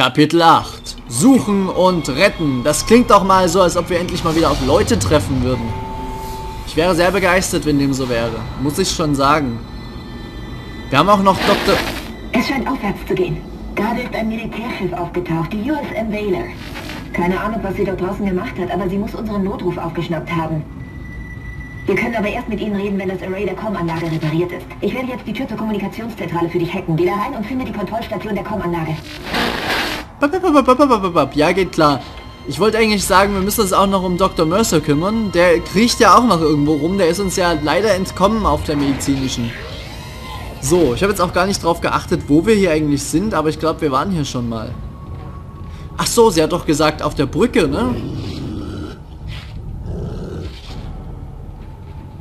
Kapitel 8. Suchen und retten. Das klingt doch mal so, als ob wir endlich mal wieder auf Leute treffen würden. Ich wäre sehr begeistert, wenn dem so wäre. Muss ich schon sagen. Wir haben auch noch Dr. Es scheint aufwärts zu gehen. Gerade ist ein Militärschiff aufgetaucht, die USM Whaler. Keine Ahnung, was sie dort draußen gemacht hat, aber sie muss unseren Notruf aufgeschnappt haben. Wir können aber erst mit Ihnen reden, wenn das Array der Com-Anlage repariert ist. Ich werde jetzt die Tür zur Kommunikationszentrale für dich hacken. Geh da rein und finde die Kontrollstation der Com-Anlage. Ja, geht klar. Ich wollte eigentlich sagen, wir müssen uns auch noch um Dr. Mercer kümmern. Der kriecht ja auch noch irgendwo rum. Der ist uns ja leider entkommen auf der medizinischen. So, ich habe jetzt auch gar nicht drauf geachtet, wo wir hier eigentlich sind, aber ich glaube, wir waren hier schon mal. Ach so, sie hat doch gesagt, auf der Brücke, ne?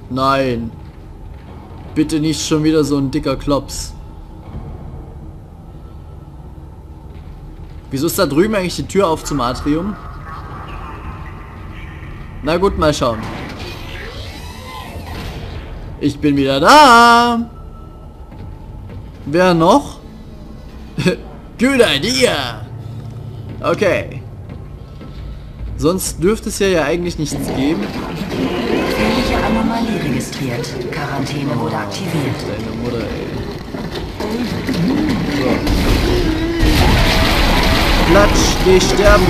Nein. Bitte nicht schon wieder so ein dicker Klops. Wieso ist da drüben eigentlich die Tür auf zum Atrium? Na gut, mal schauen. Ich bin wieder da. Wer noch? Good idea. Okay. Sonst dürfte es hier ja eigentlich nichts geben. Gefährliche Anomalie registriert. Quarantäne wurde aktiviert. Deine Mutter, ey. Platsch, geh sterben.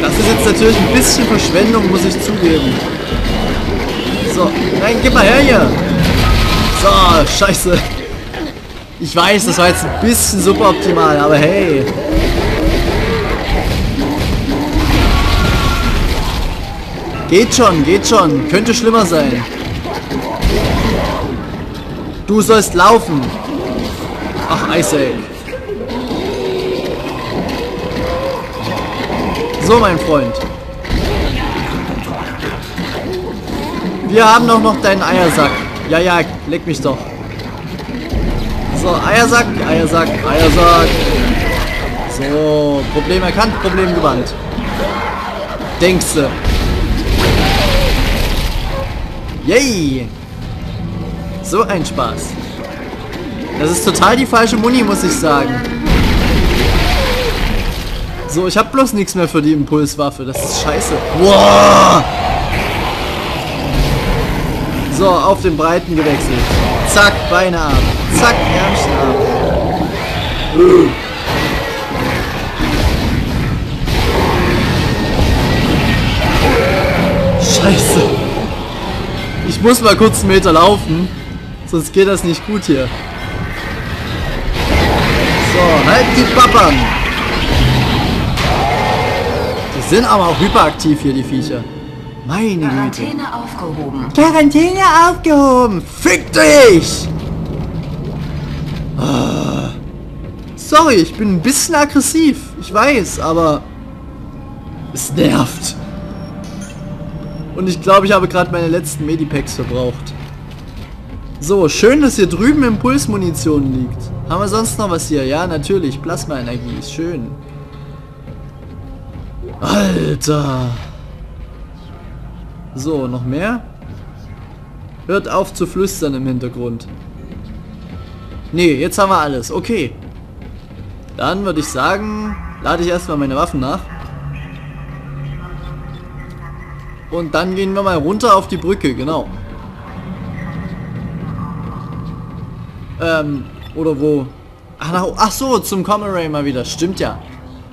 Das ist jetzt natürlich ein bisschen Verschwendung, muss ich zugeben. So, nein, gib mal her hier. So, scheiße. Ich weiß, das war jetzt ein bisschen suboptimal, aber hey. Geht schon, geht schon. Könnte schlimmer sein. Du sollst laufen. Ach, Isaac. So, mein Freund. Wir haben doch noch deinen Eiersack. Ja, ja, leck mich doch. So, Eiersack, Eiersack, Eiersack. So, Problem erkannt, Problem gebannt. Denkste. Yay! So ein Spaß. Das ist total die falsche Muni, muss ich sagen. So, ich habe bloß nichts mehr für die Impulswaffe. Das ist scheiße. Wow! So, auf den Breiten gewechselt. Zack, Beine ab. Zack, Ärmchen ab. Scheiße. Ich muss mal kurz einen Meter laufen. Sonst geht das nicht gut hier. So, halt die Pappern. Sind aber auch hyperaktiv hier, die Viecher. Meine Güte. Quarantäne aufgehoben. Quarantäne aufgehoben. Fick dich! Ah. Sorry, ich bin ein bisschen aggressiv. Ich weiß, aber es nervt. Und ich glaube, ich habe gerade meine letzten Medipacks verbraucht. So, schön, dass hier drüben Impulsmunition liegt. Haben wir sonst noch was hier? Ja, natürlich. Plasmaenergie ist schön. Alter. So, noch mehr? Hört auf zu flüstern im Hintergrund. Nee, jetzt haben wir alles. Okay. Dann würde ich sagen, lade ich erstmal meine Waffen nach. Und dann gehen wir mal runter auf die Brücke, genau. Ähm, oder wo? Ach, nach, ach so, zum Comaray mal wieder. Stimmt ja.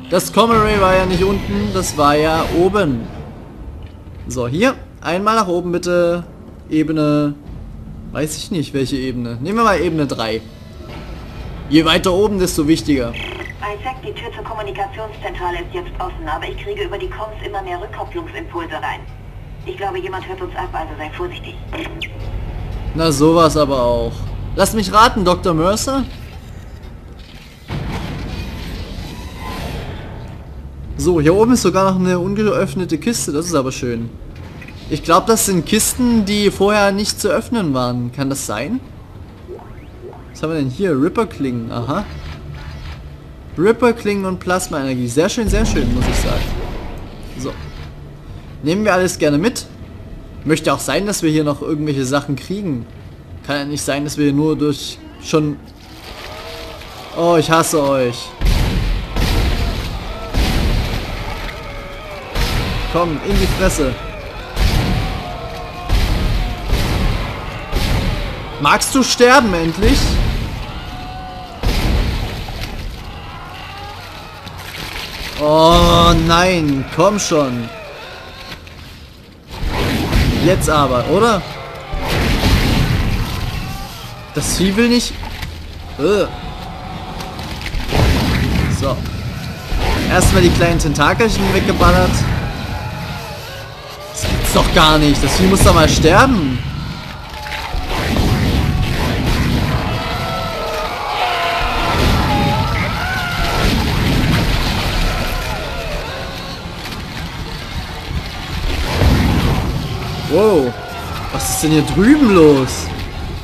Das Comaray war ja nicht unten, das war ja oben. So, hier. Einmal nach oben bitte. Ebene... Weiß ich nicht, welche Ebene. Nehmen wir mal Ebene 3. Je weiter oben, desto wichtiger. Isaac, die Tür zur Kommunikationszentrale ist jetzt offen, aber ich kriege über die Comms immer mehr Rückkopplungsimpulse rein. Ich glaube, jemand hört uns ab, also sei vorsichtig. Na sowas aber auch. Lass mich raten, Dr. Mercer. So, hier oben ist sogar noch eine ungeöffnete Kiste. Das ist aber schön. Ich glaube, das sind Kisten, die vorher nicht zu öffnen waren. Kann das sein? Was haben wir denn hier? Ripperklingen. Aha. Ripperklingen und Plasmaenergie. Sehr schön, sehr schön, muss ich sagen. So. Nehmen wir alles gerne mit. Möchte auch sein, dass wir hier noch irgendwelche Sachen kriegen. Kann ja nicht sein, dass wir nur durch schon Oh, ich hasse euch. Komm, in die Fresse. Magst du sterben endlich? Oh nein, komm schon. Jetzt aber, oder? Das Vieh will nicht... Ugh. So. Erstmal die kleinen Tentakelchen weggeballert. Doch gar nicht. Das Vieh muss doch mal sterben. Wow. Was ist denn hier drüben los?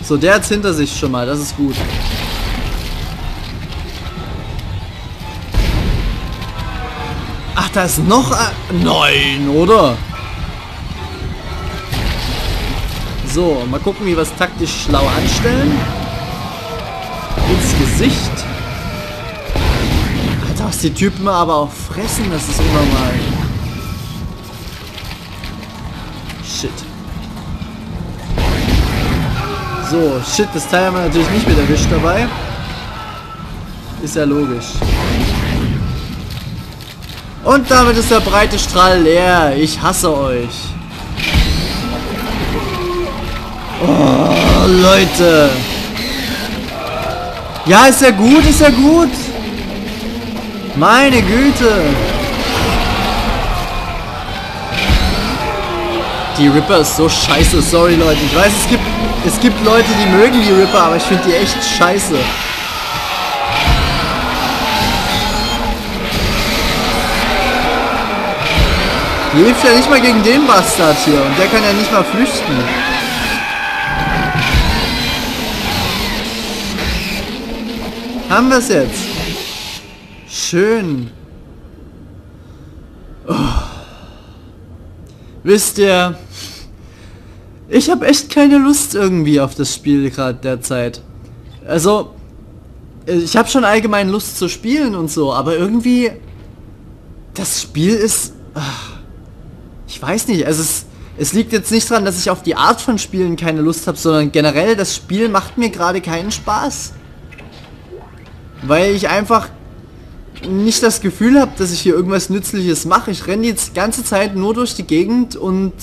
So, der hat's hinter sich schon mal. Das ist gut. Ach, da ist noch ein... Nein, oder? So, mal gucken, wie wir es taktisch schlau anstellen. Ins Gesicht. Alter, was die Typen aber auch fressen, das ist unnormal. Shit. So, shit, das Teil haben wir natürlich nicht mit erwischt dabei. Ist ja logisch. Und damit ist der breite Strahl leer. Ich hasse euch. Oh, Leute. Ja, ist ja gut, ist ja gut. Meine Güte. Die Ripper ist so scheiße. Sorry, Leute. Ich weiß, es gibt, es gibt Leute, die mögen die Ripper, aber ich finde die echt scheiße. Die hilft ja nicht mal gegen den Bastard hier und der kann ja nicht mal flüchten. Haben wir es jetzt? Schön. Oh. Wisst ihr, ich habe echt keine Lust irgendwie auf das Spiel gerade derzeit. Also, ich habe schon allgemein Lust zu spielen und so, aber irgendwie, das Spiel ist... Ach, ich weiß nicht, also es, es liegt jetzt nicht daran, dass ich auf die Art von Spielen keine Lust habe, sondern generell, das Spiel macht mir gerade keinen Spaß. Weil ich einfach nicht das Gefühl habe, dass ich hier irgendwas Nützliches mache. Ich renne jetzt die ganze Zeit nur durch die Gegend und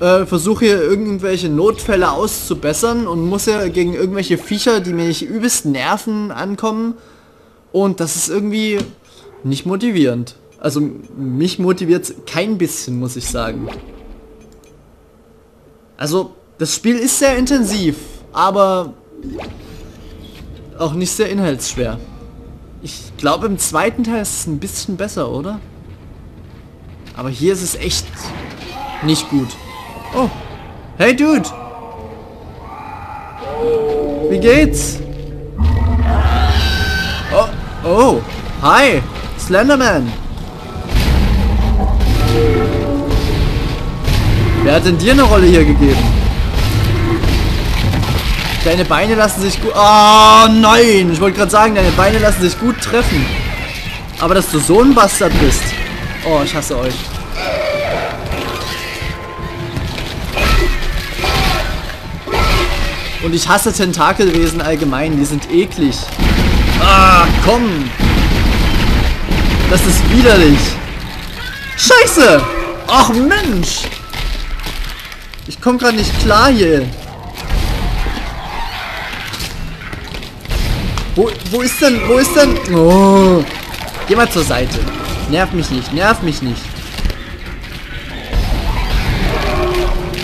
äh, versuche hier irgendwelche Notfälle auszubessern und muss ja gegen irgendwelche Viecher, die mich übelst nerven, ankommen. Und das ist irgendwie nicht motivierend. Also mich motiviert kein bisschen, muss ich sagen. Also das Spiel ist sehr intensiv, aber auch nicht sehr inhaltsschwer. Ich glaube im zweiten Teil ist es ein bisschen besser, oder? Aber hier ist es echt nicht gut. Oh. Hey Dude. Wie geht's? Oh. Oh. Hi. Slenderman. Wer hat denn dir eine Rolle hier gegeben? Deine Beine lassen sich gut... Oh nein! Ich wollte gerade sagen, deine Beine lassen sich gut treffen. Aber dass du so ein Bastard bist. Oh, ich hasse euch. Und ich hasse Tentakelwesen allgemein. Die sind eklig. Ah, komm! Das ist widerlich. Scheiße! Ach Mensch! Ich komme gerade nicht klar hier. Wo, wo ist denn, wo ist denn? Oh. Geh mal zur Seite. Nerv mich nicht, nerv mich nicht.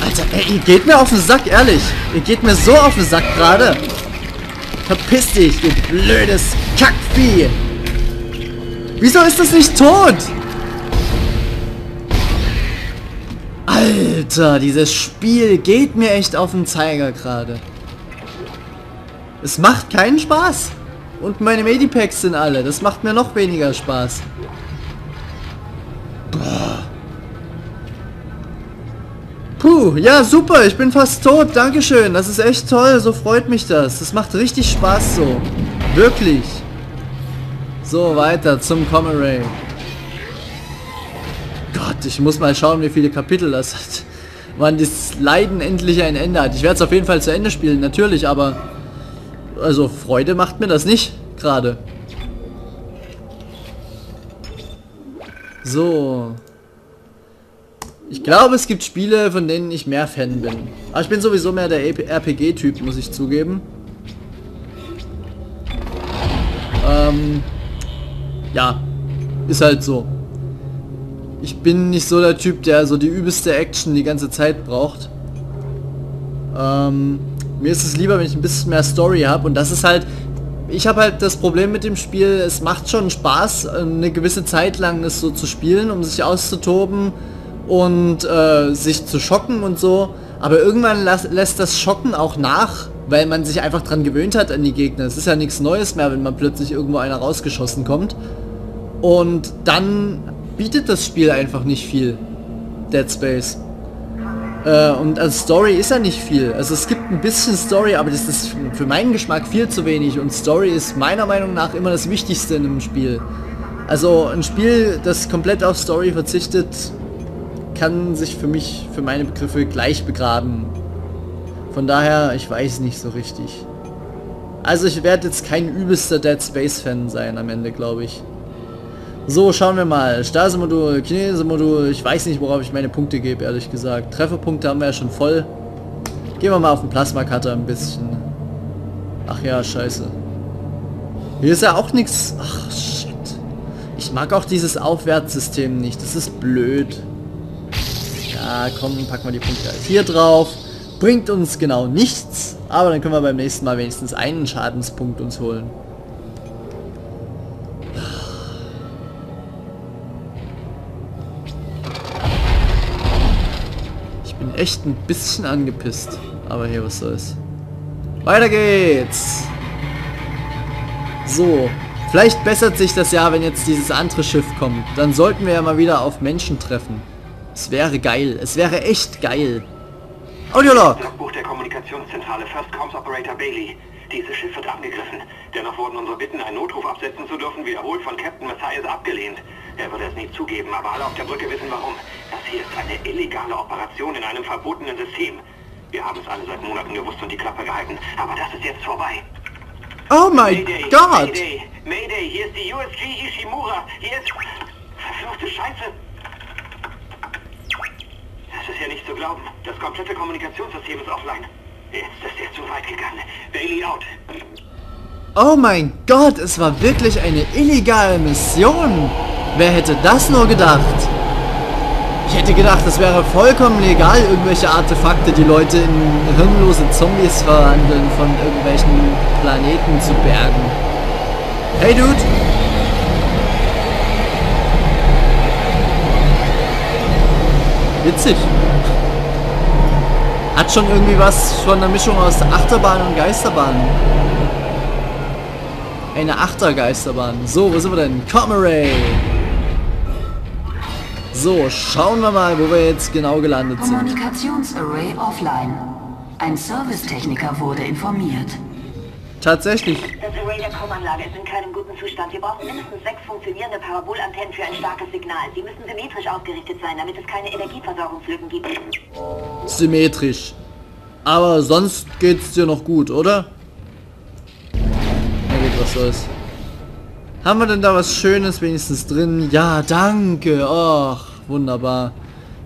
Alter, ey, ihr geht mir auf den Sack, ehrlich. Ihr geht mir so auf den Sack gerade. Verpiss dich, du blödes Kackvieh. Wieso ist das nicht tot? Alter, dieses Spiel geht mir echt auf den Zeiger gerade. Es macht keinen Spaß. Und meine Medipacks sind alle. Das macht mir noch weniger Spaß. Puh, ja super, ich bin fast tot. Dankeschön. Das ist echt toll. So freut mich das. Das macht richtig Spaß so. Wirklich. So, weiter zum Comaray. Gott, ich muss mal schauen, wie viele Kapitel das hat. Wann das Leiden endlich ein Ende hat. Ich werde es auf jeden Fall zu Ende spielen, natürlich, aber... Also, Freude macht mir das nicht, gerade. So. Ich glaube, es gibt Spiele, von denen ich mehr Fan bin. Aber ich bin sowieso mehr der RPG-Typ, muss ich zugeben. Ähm, ja, ist halt so. Ich bin nicht so der Typ, der so die übelste Action die ganze Zeit braucht. Ähm, mir ist es lieber, wenn ich ein bisschen mehr Story habe und das ist halt, ich habe halt das Problem mit dem Spiel, es macht schon Spaß, eine gewisse Zeit lang es so zu spielen, um sich auszutoben und äh, sich zu schocken und so. Aber irgendwann lässt das Schocken auch nach, weil man sich einfach dran gewöhnt hat an die Gegner. Es ist ja nichts Neues mehr, wenn man plötzlich irgendwo einer rausgeschossen kommt. Und dann bietet das Spiel einfach nicht viel. Dead Space. Äh, und als Story ist ja nicht viel. Also es gibt ein bisschen Story, aber das ist für meinen Geschmack viel zu wenig. Und Story ist meiner Meinung nach immer das Wichtigste in einem Spiel. Also ein Spiel, das komplett auf Story verzichtet, kann sich für mich, für meine Begriffe gleich begraben. Von daher, ich weiß nicht so richtig. Also ich werde jetzt kein übelster Dead Space Fan sein am Ende, glaube ich. So, schauen wir mal. Stase-Modul, Kinese-Modul. Ich weiß nicht, worauf ich meine Punkte gebe, ehrlich gesagt. Trefferpunkte haben wir ja schon voll. Gehen wir mal auf den Plasma-Cutter ein bisschen. Ach ja, scheiße. Hier ist ja auch nichts. Ach, shit. Ich mag auch dieses Aufwärtssystem nicht. Das ist blöd. Ja, komm, packen wir die Punkte halt hier drauf. Bringt uns genau nichts. Aber dann können wir beim nächsten Mal wenigstens einen Schadenspunkt uns holen. Echt ein bisschen angepisst. Aber hier, was soll's. Weiter geht's! So, vielleicht bessert sich das ja, wenn jetzt dieses andere Schiff kommt. Dann sollten wir ja mal wieder auf Menschen treffen. Es wäre geil. Es wäre echt geil. Audiolog! Logbuch der Kommunikationszentrale First Comms Operator Bailey. Dieses Schiff wird angegriffen. Dennoch wurden unsere Bitten, einen Notruf absetzen zu dürfen, wiederholt von Captain Matthias abgelehnt. Er würde es nie zugeben, aber alle auf der Brücke wissen warum. Hier ist eine illegale Operation in einem verbotenen System. Wir haben es alle seit Monaten gewusst und die Klappe gehalten, aber das ist jetzt vorbei. Oh mein Gott! Mayday, Mayday, hier ist die USG Ishimura. Hier ist... Verfluchte Scheiße. Das ist ja nicht zu glauben. Das komplette Kommunikationssystem ist offline. Jetzt ist er zu weit gegangen. Bailey out. Oh mein Gott, es war wirklich eine illegale Mission. Wer hätte das nur gedacht? Ich hätte gedacht, es wäre vollkommen legal, irgendwelche Artefakte, die Leute in hirnlose Zombies verwandeln, von irgendwelchen Planeten zu bergen. Hey Dude! Witzig. Hat schon irgendwie was von einer Mischung aus Achterbahn und Geisterbahn. Eine Achtergeisterbahn. So, wo sind wir denn? Comeray! So, schauen wir mal, wo wir jetzt genau gelandet sind. Kommunikationsarray offline. Ein Servicetechniker wurde informiert. Tatsächlich. Das Array der Com-Anlage ist in keinem guten Zustand. Wir brauchen mindestens sechs funktionierende Parabolantennen für ein starkes Signal. Sie müssen symmetrisch ausgerichtet sein, damit es keine Energieversorgungslücken gibt. Symmetrisch. Aber sonst geht's dir noch gut, oder? Na gut, was soll's. Haben wir denn da was Schönes wenigstens drin? Ja, danke. Ach, wunderbar.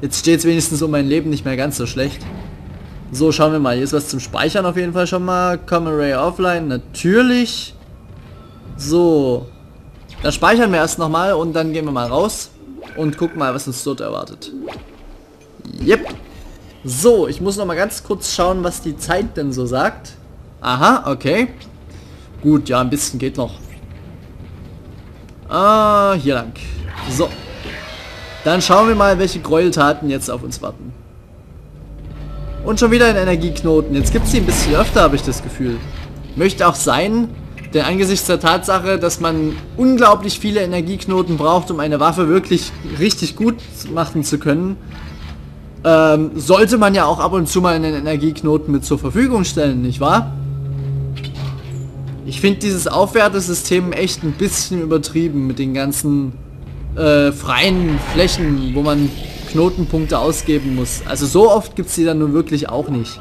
Jetzt steht es wenigstens um mein Leben nicht mehr ganz so schlecht. So, schauen wir mal. Hier ist was zum Speichern auf jeden Fall schon mal. Come Array Offline, natürlich. So. Da speichern wir erst nochmal und dann gehen wir mal raus und gucken mal, was uns dort erwartet. Yep. So, ich muss noch mal ganz kurz schauen, was die Zeit denn so sagt. Aha, okay. Gut, ja, ein bisschen geht noch. Ah, hier lang. So. Dann schauen wir mal, welche Gräueltaten jetzt auf uns warten. Und schon wieder ein Energieknoten. Jetzt gibt es sie ein bisschen öfter, habe ich das Gefühl. Möchte auch sein, denn angesichts der Tatsache, dass man unglaublich viele Energieknoten braucht, um eine Waffe wirklich richtig gut machen zu können, ähm, sollte man ja auch ab und zu mal einen Energieknoten mit zur Verfügung stellen, nicht wahr? Ich finde dieses Aufwertesystem echt ein bisschen übertrieben mit den ganzen äh, freien Flächen, wo man Knotenpunkte ausgeben muss. Also so oft gibt es die dann nun wirklich auch nicht.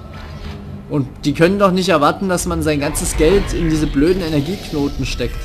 Und die können doch nicht erwarten, dass man sein ganzes Geld in diese blöden Energieknoten steckt.